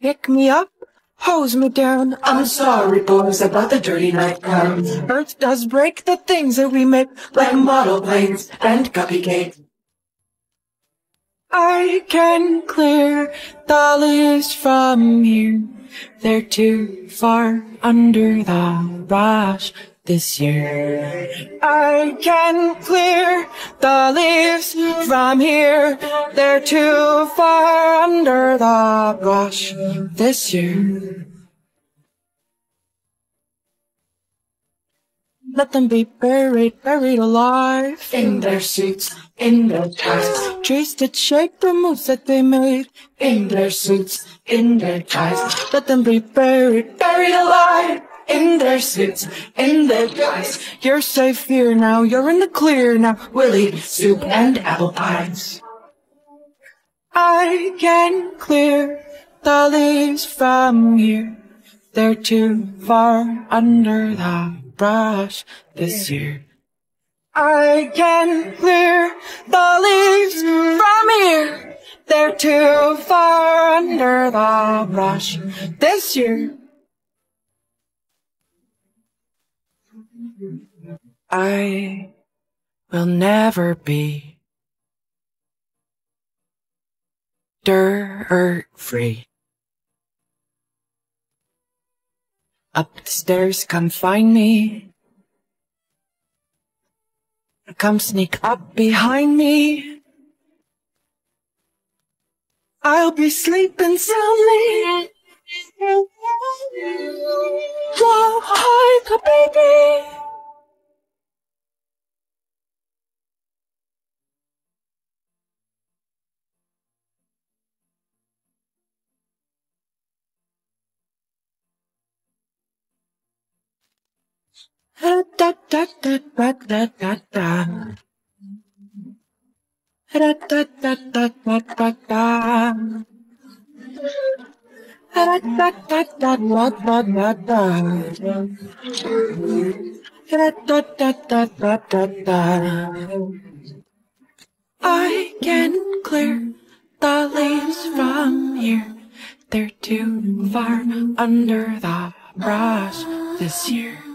Pick me up, hose me down. I'm sorry, boys, about the dirty night clowns. Earth does break the things that we make, Like model planes and cupcakes. I can clear the leaves from here. They're too far under the brush this year. I can clear the leaves from here. They're too far under the brush this year. Let them be buried, buried alive. In their suits, in their ties. Trees that shake the moves that they made. In their suits, in their ties. Let them be buried, Buried alive. In their suits, in their ties. You're safe here now, you're in the clear now. We'll eat soup and apple pies. I can clear the leaves from here. They're too far under the brush this year. I can clear the leaves from here. They're too far under the brush this year. I will never be dirt free. Up the stairs, come find me. Come sneak up behind me. I'll be sleeping soundly. Whoa, hi, baby. I can clear the leaves from here. They're too far under the brush this year.